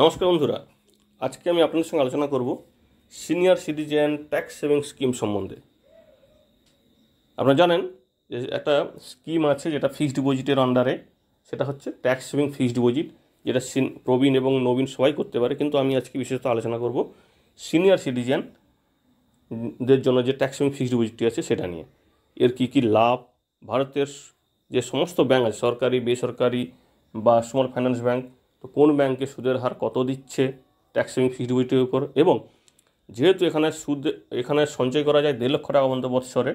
নমস্কার বন্ধুরা, আজকে আমি আপনাদের সঙ্গে আলোচনা করব senior citizen tax saving scheme সম্বন্ধে। আপনারা জানেন যে একটা স্কিম আছে যেটা ফিক্সড ডিপোজিটের আন্ডারে সেটা হচ্ছে ট্যাক্স সেভিং ফিক্সড ডিপোজিট, যেটা প্রবীণ এবং নবীন সবাই করতে পারে, কিন্তু আমি আজকে বিশেষত আলোচনা করব সিনিয়র সিটিজেন দের জন্য যে ট্যাক্স সেভিং ফিক্সড ডিপোজিটটি আছে সেটা নিয়ে। এর কী কী লাভ? ভারতের যে সমস্ত ব্যাংক আছে, সরকারি, বেসরকারি বা স্মল ফাইন্যান্স ব্যাংক তো কোন ব্যাংকে সুদের হার কত দিচ্ছে ট্যাক্স সেভিং ফিক্সড ডিপোজিটের উপর এবং যেহেতু এখানে সুদ, এখানে সঞ্চয় করা যায় দেড় লক্ষ টাকা পর্যন্ত বৎসরে,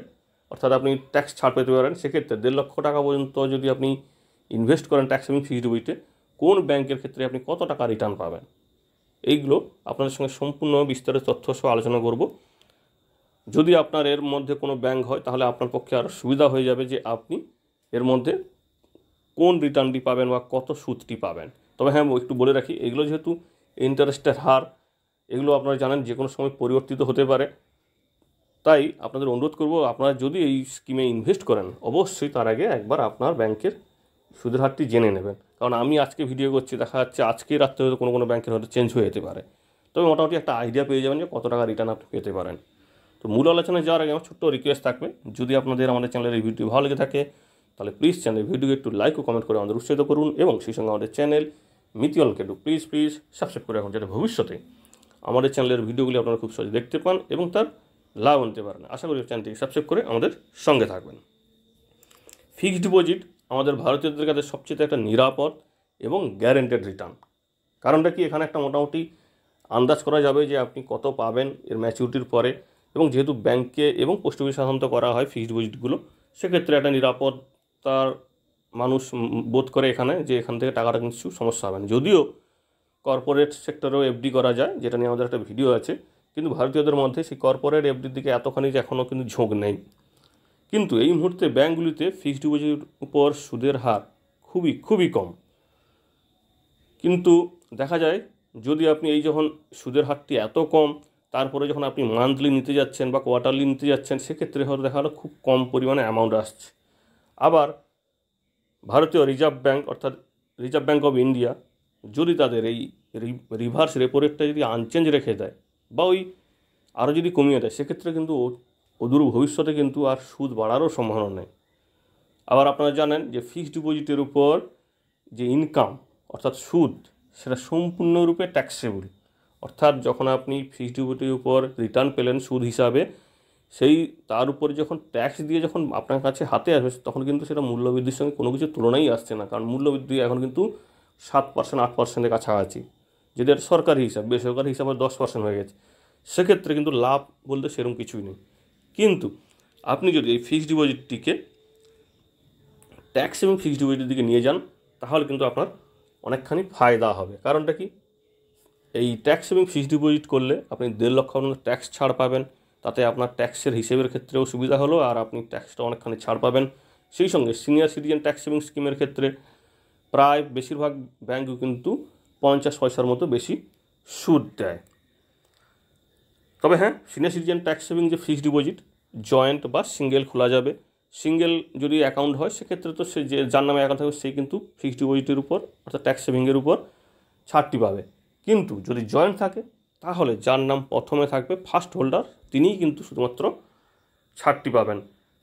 অর্থাৎ আপনি ট্যাক্স ছাড় পেতে পারেন, সেক্ষেত্রে দেড় লক্ষ টাকা পর্যন্ত যদি আপনি ইনভেস্ট করেন ট্যাক্স সেভিং ফিক্সড ডিপোজিটে কোন ব্যাংকের ক্ষেত্রে আপনি কত টাকা রিটার্ন পাবেন? এইগুলো আপনাদের সঙ্গে সম্পূর্ণ বিস্তারিত তথ্য সহ আলোচনা করব। যদি আপনার এর মধ্যে কোনো ব্যাংক হয়, তাহলে আপনার পক্ষে আরও সুবিধা হয়ে যাবে যে আপনি এর মধ্যে কোন রিটার্নটি পাবেন বা কত সুদটি পাবেন। তবে হ্যাঁ একটু বলে রাখি, এগুলো যেহেতু ইন্টারেস্টের হার, এগুলো আপনারা জানেন যে কোনো সময় পরিবর্তিত হতে পারে। তাই আপনাদের অনুরোধ করব, আপনারা যদি এই স্কিমে ইনভেস্ট করেন, অবশ্যই তার আগে একবার আপনার ব্যাংকের সুদের হারটি জেনে নেবেন। কারণ আমি আজকে ভিডিও করছি, দেখা যাচ্ছে আজকে রাত্রে হয়তো কোনো কোনো ব্যাংকের হয়তো চেঞ্জ হয়ে যেতে পারে। তবে মোটামুটি একটা আইডিয়া পেয়ে যাবেন যে কত টাকা রিটার্ন আপনি পেতে পারেন। তো মূল আলোচনায় যাওয়ার আগে আমার ছোট্ট রিকোয়েস্ট থাকবে, যদি আপনাদের আমাদের চ্যানেলের এই ভিডিও ভালো লেগে থাকে, তাহলে প্লিজ চ্যানেল ভিডিওকে একটু লাইক ও কমেন্ট করে আমাদের উৎসাহিত করুন এবং সেই সঙ্গে আমাদের চ্যানেল মিতিওয়ালকে একটু প্লিজ প্লিজ সাবস্ক্রাইব করে রাখুন যাতে ভবিষ্যতে আমাদের চ্যানেলের ভিডিওগুলি আপনারা খুব সহজে দেখতে পান এবং তার লাভ আনতে পারেন। আশা করি চ্যানেলটিকে সাবস্ক্রাইব করে আমাদের সঙ্গে থাকবেন। ফিক্সড ডিপোজিট আমাদের ভারতীয়দের কাছে সবচেয়ে একটা নিরাপদ এবং গ্যারেন্টেড রিটার্ন কারণটা কি? এখানে একটা মোটামুটি আন্দাজ করা যাবে যে আপনি কত পাবেন এর ম্যাচিউরিটির পরে এবং যেহেতু ব্যাংকে এবং পোস্ট অফিস সাধারণত করা হয় ফিক্সড ডিপোজিটগুলো সেক্ষেত্রে একটা নিরাপত্তার মানুষ বোধ করে এখানে যে এখান থেকে টাকাটা কিছু সমস্যা হবে না। যদিও কর্পোরেট সেক্টরেও এফডি করা যায়, যেটা নিয়ে আমাদের একটা ভিডিও আছে, কিন্তু ভারতীয়দের মধ্যে সেই কর্পোরেট এফডির দিকে এতখানি যে এখনও কিন্তু ঝোঁক নেই। কিন্তু এই মুহূর্তে ব্যাঙ্কগুলিতে ফিক্সড ডিপোজিটের উপর সুদের হার খুবই খুবই কম। কিন্তু দেখা যায়, যদি আপনি এই যখন সুদের হারটি এত কম, তারপরে যখন আপনি মান্থলি নিতে যাচ্ছেন বা কোয়ার্টারলি নিতে যাচ্ছেন, সেক্ষেত্রে হয়তো দেখা গেলো খুব কম পরিমাণে অ্যামাউন্ট আসছে। আবার ভারতীয় রিজার্ভ ব্যাঙ্ক অর্থাৎ রিজার্ভ ব্যাঙ্ক অফ ইন্ডিয়া, যদি তাদের এই রিভার্স রেপো রেটটা যদি আনচেঞ্জ রেখে দেয় বা ওই আরও যদি কমিয়ে দেয়, সেক্ষেত্রে কিন্তু অদূর ভবিষ্যতে কিন্তু আর সুদ বাড়ারও সম্ভাবনা নেই। আবার আপনারা জানেন যে ফিক্সড ডিপোজিটের উপর যে ইনকাম অর্থাৎ সুদ, সেটা সম্পূর্ণরূপে ট্যাক্সেবল অর্থাৎ যখন আপনি ফিক্সড ডিপোজিটের উপর রিটার্ন পেলেন সুদ হিসাবে সেই তার উপরে যখন ট্যাক্স দিয়ে যখন আপনার কাছে হাতে আসবে, তখন কিন্তু সেটা মূল্যবৃদ্ধির সঙ্গে কোনো কিছু তুলনাই আসছে না। কারণ মূল্যবৃদ্ধি এখন কিন্তু সাত পার্সেন্ট আট পার্সেন্টের কাছাকাছি। যেটা সরকারি হিসাব, বেসরকারি হিসাবে দশ পার্সেন্ট হয়ে গেছে, সেক্ষেত্রে কিন্তু লাভ বলতে সেরকম কিছুই নেই। কিন্তু আপনি যদি এই ফিক্সড ডিপোজিটটিকে ট্যাক্স এবং ফিক্সড ডিপোজিটের দিকে নিয়ে যান, তাহলে কিন্তু আপনার অনেকখানি ফায়দা হবে। কারণটা কি? এই ট্যাক্স এবং ফিক্সড ডিপোজিট করলে আপনি দেড় লক্ষ আপনার ট্যাক্স ছাড় পাবেন। তাতে আপনার ট্যাক্সের হিসেবের ক্ষেত্রেও সুবিধা হলো আর আপনি ট্যাক্সটা অনেকখানি ছাড় পাবেন। সেই সঙ্গে সিনিয়র সিটিজেন ট্যাক্স সেভিং স্কিমের ক্ষেত্রে প্রায় বেশিরভাগ ব্যাঙ্কও কিন্তু পঞ্চাশ পয়সার মতো বেশি সুদ দেয়। তবে হ্যাঁ সিনিয়র সিটিজেন ট্যাক্স সেভিং যে ফিক্সড ডিপোজিট, জয়েন্ট বা সিঙ্গেল খোলা যাবে। সিঙ্গেল যদি অ্যাকাউন্ট হয়, সেক্ষেত্রে তো সে যে যার নামে অ্যাকাউন্ট থাকবে সেই কিন্তু ফিক্সড ডিপোজিটের উপর অর্থাৎ ট্যাক্স সেভিংয়ের উপর ছাড়টি পাবে। কিন্তু যদি জয়েন্ট থাকে তাহলে যার নাম প্রথমে থাকবে ফার্স্ট হোল্ডার তিনিই কিন্তু শুধুমাত্র ছাড়টি পাবেন।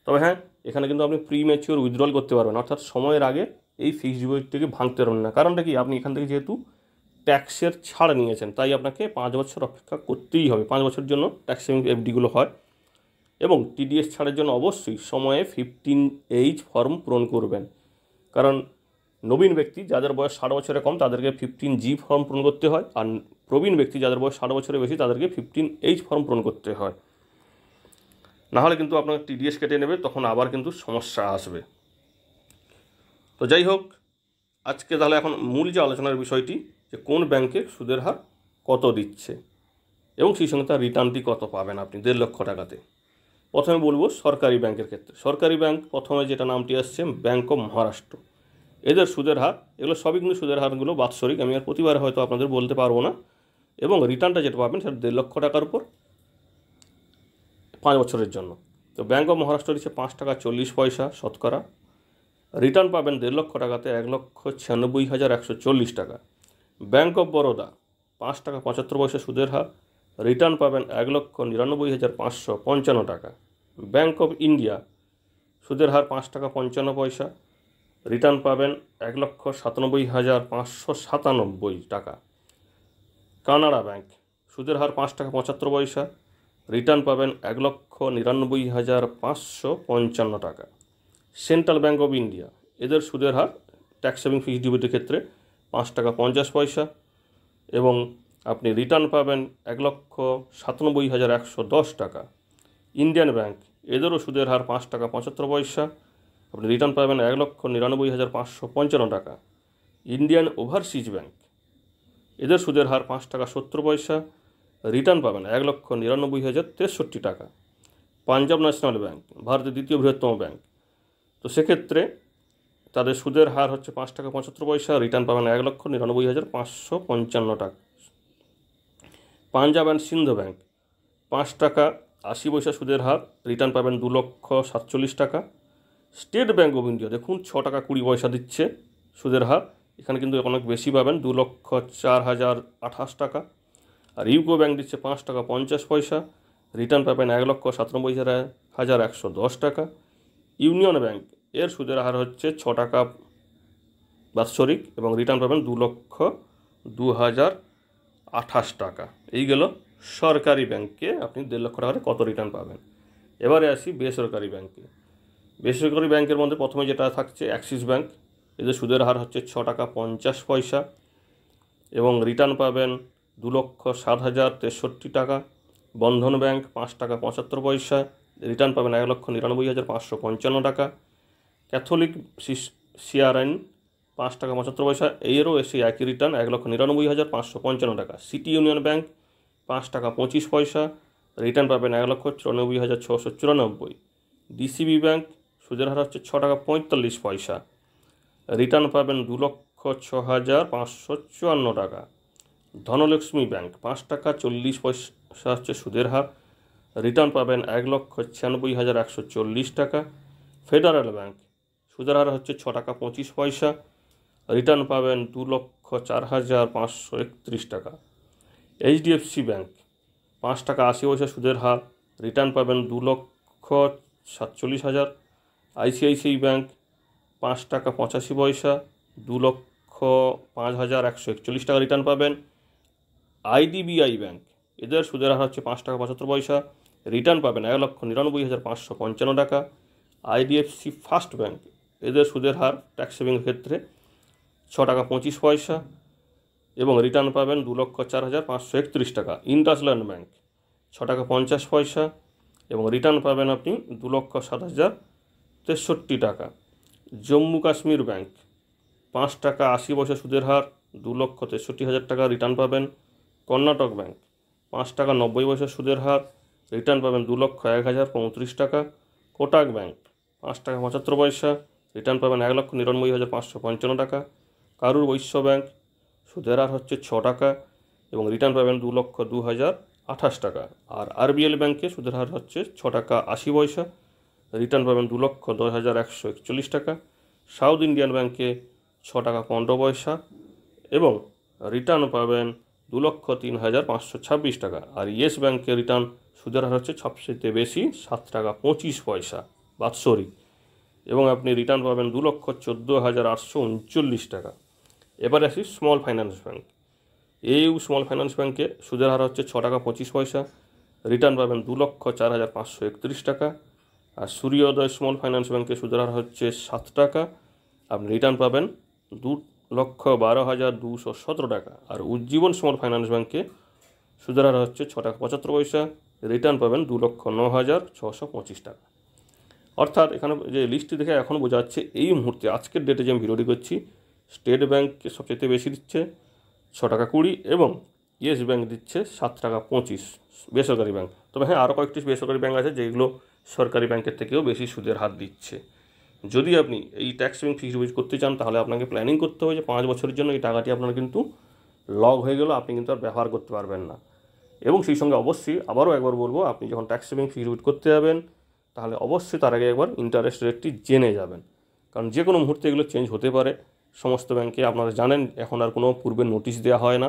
তবে হ্যাঁ এখানে কিন্তু আপনি প্রি ম্যাচিওর উইথড্রল করতে পারবেন, অর্থাৎ সময়ের আগে এই ফিক্সড ডিপোজিটটিকে ভাঙতে পারবেন না। কারণটা কি? আপনি এখান থেকে যেহেতু ট্যাক্সের ছাড় নিয়েছেন, তাই আপনাকে পাঁচ বছর অপেক্ষা করতেই হবে। পাঁচ বছরের জন্য ট্যাক্স সেভিং এফডিগুলো হয়। এবং টিডিএস ছাড়ের জন্য অবশ্যই সময়ে ফিফটিন এইচ ফর্ম পূরণ করবেন। কারণ নবীন ব্যক্তি যাদের বয়স ষাট বছরের কম, তাদেরকে ফিফটিন জি ফর্ম পূরণ করতে হয়। আর প্রবীণ ব্যক্তি যাদের বয়স ষাট বছরের বেশি, তাদেরকে ফিফটিন এইচ ফর্ম পূরণ করতে হয়। নাহলে কিন্তু আপনার টিডিএস কেটে নেবে, তখন আবার কিন্তু সমস্যা আসবে। তো যাই হোক, আজকে তাহলে এখন মূল যে আলোচনার বিষয়টি, যে কোন ব্যাংকে সুদের হার কত দিচ্ছে, এবং সেই সঙ্গে তার রিটার্নটি কত পাবেন আপনি, দেড় লক্ষ টাকাতে। প্রথমে বলব সরকারি ব্যাংকের ক্ষেত্রে। সরকারি ব্যাংক প্রথমে যেটা নামটি আসছে, ব্যাংক অফ মহারাষ্ট্র। এদের সুদের হার, এগুলো সবই কিন্তু সুদের হারগুলো বাৎসরিক, আমি আর প্রতিবারে হয়তো আপনাদের বলতে পারব না। এবং রিটার্নটা যেটা পাবেন সেটা দেড় লক্ষ টাকার উপর পাঁচ বছরের জন্য। তো ব্যাঙ্ক অফ মহারাষ্ট্র দিচ্ছে পাঁচ টাকা চল্লিশ পয়সা শতকরা। রিটার্ন পাবেন দেড় লক্ষ টাকাতে এক লক্ষ ছিয়ানব্বই হাজার একশো চল্লিশ টাকা। ব্যাঙ্ক অফ বরোদা পাঁচ টাকা পঁচাত্তর পয়সা সুদের হার। রিটার্ন পাবেন এক লক্ষ নিরানব্বই হাজার পাঁচশো পঞ্চান্ন টাকা। ব্যাঙ্ক অফ ইন্ডিয়া সুদের হার পাঁচ টাকা পঞ্চান্ন পয়সা। রিটার্ন পাবেন এক লক্ষ সাতানব্বই হাজার পাঁচশো সাতানব্বই টাকা। কানাড়া ব্যাংক, সুদের হার পাঁচ টাকা পঁচাত্তর পয়সা। রিটার্ন পাবেন এক লক্ষ নিরানব্বই হাজার পাঁচশো পঞ্চান্ন টাকা। সেন্ট্রাল ব্যাঙ্ক অফ ইন্ডিয়া, এদের সুদের হার ট্যাক্স সেভিং ফিক্সড ডিপোজিটের ক্ষেত্রে পাঁচ টাকা পঞ্চাশ পয়সা এবং আপনি রিটার্ন পাবেন এক লক্ষ সাতানব্বই হাজার একশো দশ টাকা। ইন্ডিয়ান ব্যাংক, এদেরও সুদের হার পাঁচ টাকা পঁচাত্তর পয়সা। আপনি রিটার্ন পাবেন এক লক্ষ নিরানব্বই হাজার পাঁচশো পঞ্চান্ন টাকা। ইন্ডিয়ান ওভারসিজ ব্যাংক এদের সুদের হার পাঁচ টাকা সত্তর পয়সা। রিটার্ন পাবেন এক লক্ষ নিরানব্বই হাজার তেষট্টি টাকা। পাঞ্জাব ন্যাশনাল ব্যাংক ভারতের দ্বিতীয় বৃহত্তম ব্যাংক তো সেক্ষেত্রে তাদের সুদের হার হচ্ছে পাঁচ টাকা পঁচাত্তর পয়সা রিটার্ন পাবেন এক লক্ষ নিরানব্বই হাজার পাঁচশো পঞ্চান্ন টাকা। পাঞ্জাব অ্যান্ড সিন্ধ ব্যাংক পাঁচ টাকা আশি পয়সা সুদের হার রিটার্ন পাবেন দু লক্ষ সাতচল্লিশ টাকা। স্টেট ব্যাঙ্ক অফ ইন্ডিয়া, দেখুন ছ টাকা কুড়ি পয়সা দিচ্ছে সুদের হার। এখানে কিন্তু অনেক বেশি পাবেন, দু লক্ষ চার হাজার আঠাশ টাকা। আর ইউকো ব্যাংক দিচ্ছে পাঁচ টাকা পঞ্চাশ পয়সা, রিটার্ন পাবেন এক লক্ষ সাতানব্বই হাজার একশো দশ টাকা। ইউনিয়ন ব্যাঙ্ক, এর সুদের হার হচ্ছে ছ টাকা বাৎসরিক এবং রিটার্ন পাবেন দু লক্ষ দু হাজার আঠাশ টাকা। এই গেল সরকারি ব্যাংকে আপনি দেড় লক্ষ টাকায় কত রিটার্ন পাবেন। এবারে আসি বেসরকারি ব্যাংকে। বেসরকারি ব্যাংকের মধ্যে প্রথমে যেটা থাকছে অ্যাক্সিস ব্যাংক। এদের সুদের হার হচ্ছে ছ টাকা পঞ্চাশ পয়সা এবং রিটার্ন পাবেন দু লক্ষ সাত হাজার তেষট্টি টাকা। বন্ধন ব্যাংক পাঁচ টাকা পঁচাত্তর পয়সা। রিটার্ন পাবেন এক লক্ষ নিরানব্বই হাজার পাঁচশো পঞ্চান্ন টাকা। ক্যাথলিক সিআরএন পাঁচ টাকা পঁচাত্তর পয়সা। এরও এসে একই রিটার্ন, এক লক্ষ নিরানব্বই হাজার পাঁচশো পঞ্চান্ন টাকা। সিটি ইউনিয়ন ব্যাংক পাঁচ টাকা পঁচিশ পয়সা। রিটার্ন পাবেন এক লক্ষ চুরানব্বই হাজার ছশো চুরানব্বই। ডিসিবি ব্যাংক সুদের হার হচ্ছে ছ টাকা পঁয়তাল্লিশ পয়সা। রিটার্ন পাবেন দু লক্ষ ছ হাজার পাঁচশো চুয়ান্ন টাকা। ধনলক্ষ্মী ব্যাংক, পাঁচ টাকা চল্লিশ পয়সা হচ্ছে সুদের হার। রিটার্ন পাবেন এক লক্ষ ছিয়ানব্বই হাজার একশো চল্লিশ টাকা। ফেডারেল ব্যাংক, সুদের হার হচ্ছে ছ টাকা পঁচিশ পয়সা। রিটার্ন পাবেন দু লক্ষ চার হাজার পাঁচশো একত্রিশ টাকা। এইচডিএফসি ব্যাংক, পাঁচ টাকা আশি পয়সা সুদের হার। রিটার্ন পাবেন দু লক্ষ সাতচল্লিশ হাজার। আইসিআইসিআই ব্যাঙ্ক পাঁচ টাকা পঁচাশি পয়সা, দু লক্ষ পাঁচ হাজার একশো একচল্লিশ টাকা রিটার্ন পাবেন। আইডিবিআই ব্যাঙ্ক এদের সুদের হার হচ্ছে পাঁচ টাকা পঁচাত্তর পয়সা, রিটার্ন পাবেন এক লক্ষ নিরানব্বই হাজার পাঁচশো পঞ্চান্ন টাকা। আইডিএফসি ফার্স্ট ব্যাঙ্ক এদের সুদের হার ট্যাক্স সেভিংয়ের ক্ষেত্রে ছ টাকা পঁচিশ পয়সা এবং রিটার্ন পাবেন দু লক্ষ চার হাজার পাঁচশো একত্রিশ টাকা। ইন্ডাসল্যান্ড ব্যাঙ্ক ছ টাকা পঞ্চাশ পয়সা এবং রিটার্ন পাবেন আপনি দু লক্ষ সাত হাজার তেষট্টি টাকা। জম্মু কাশ্মীর ব্যাংক, পাঁচ টাকা আশি পয়সা সুদের হার, দু লক্ষ তেষট্টি হাজার টাকা রিটার্ন পাবেন। কর্ণাটক ব্যাংক, পাঁচ টাকা নব্বই পয়সা সুদের হার, রিটার্ন পাবেন দু লক্ষ এক হাজার পঁয়ত্রিশ টাকা। কোটাক ব্যাংক, পাঁচ টাকা পঁচাত্তর পয়সা, রিটার্ন পাবেন এক লক্ষ নিরানব্বই হাজার পাঁচশো পঞ্চান্ন টাকা। কারুর বৈশ্য ব্যাংক, সুদের হার হচ্ছে ছ টাকা এবং রিটার্ন পাবেন দু লক্ষ দু হাজার আঠাশ টাকা। আর আরবিএল ব্যাংকে সুদের হার হচ্ছে ছ টাকা আশি পয়সা রিটার্ন পাবেন দু লক্ষ দশ হাজার একশো একচল্লিশ টাকা। সাউথ ইন্ডিয়ান ব্যাংকে ছ টাকা পনেরো পয়সা এবং রিটার্ন পাবেন দু লক্ষ তিন হাজার পাঁচশো ছাব্বিশ টাকা। আর ইয়েস ব্যাংকে রিটার্ন সুদের হার হচ্ছে সবচেয়ে বেশি, সাত টাকা পঁচিশ পয়সা, বাৎসরিক। এবং আপনি রিটার্ন পাবেন দু লক্ষ চোদ্দ হাজার আটশো উনচল্লিশ টাকা। এবার আসি small finance bank. A U small finance ব্যাংকে সুদের হার হচ্ছে ছ টাকা পঁচিশ পয়সা, রিটার্ন পাবেন দু লক্ষ চার হাজার পাঁচশো একত্রিশ টাকা আর সূর্যোদয় স্মল ফাইন্যান্স ব্যাংকে সুদের হচ্ছে সাত টাকা। আপনি রিটার্ন পাবেন দু লক্ষ বারো হাজার দুশো সতেরো টাকা। আর উজ্জীবন স্মল ফাইন্যান্স ব্যাংকে সুদের হার হচ্ছে ছ টাকা পঁচাত্তর পয়সা। রিটার্ন পাবেন দু লক্ষ ন হাজার ছশো পঁচিশ টাকা। অর্থাৎ এখানে যে লিস্টটি দেখে এখন বোঝা যাচ্ছে, এই মুহূর্তে আজকের ডেটে যে আমি ভিডিওটি করছি স্টেট ব্যাংককে সবচেয়ে বেশি দিচ্ছে ছ টাকা কুড়ি এবং ইয়েস ব্যাঙ্ক দিচ্ছে সাত টাকা পঁচিশ বেসরকারি ব্যাঙ্ক তবে হ্যাঁ আরও কয়েকটি বেসরকারি ব্যাঙ্ক আছে যেগুলো সরকারি ব্যাংকের থেকেও বেশি সুদের হার দিচ্ছে। যদি আপনি এই ট্যাক্স সেভিং ফিক্সড ডিপোজিট করতে চান, তাহলে আপনাকে প্ল্যানিং করতে হবে যে পাঁচ বছরের জন্য এই টাকাটি আপনার কিন্তু লগ হয়ে গেল, আপনি কিন্তু আর ব্যবহার করতে পারবেন না। এবং সেই সঙ্গে অবশ্যই আবারও একবার বলব, আপনি যখন ট্যাক্স সেভিং ফিক্সড ডিপোজিট করতে যাবেন, তাহলে অবশ্যই তার আগে একবার ইন্টারেস্ট রেটটি জেনে যাবেন। কারণ যে কোনো মুহূর্তে এগুলো চেঞ্জ হতে পারে। সমস্ত ব্যাংকে আপনারা জানেন, এখন আর কোনো পূর্বে নোটিশ দেওয়া হয় না।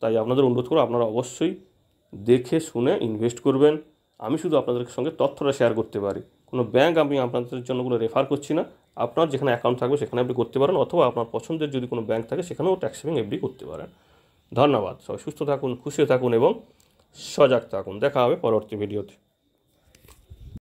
তাই আপনাদের অনুরোধ করব আপনারা অবশ্যই দেখে শুনে ইনভেস্ট করবেন। আমি শুধু আপনাদের সঙ্গে তথ্যটা শেয়ার করতে পারি। কোনো ব্যাঙ্ক আমি আপনাদের জন্য কোনো রেফার করছি না। আপনার যেখানে অ্যাকাউন্ট থাকবে সেখানে আপনি করতে পারেন অথবা আপনার পছন্দের যদি কোনো ব্যাঙ্ক থাকে সেখানেও ট্যাক্স সেভিং এফডি করতে পারেন। ধন্যবাদ। সবাই সুস্থ থাকুন, খুশি থাকুন এবং সজাগ থাকুন। দেখা হবে পরবর্তী ভিডিওতে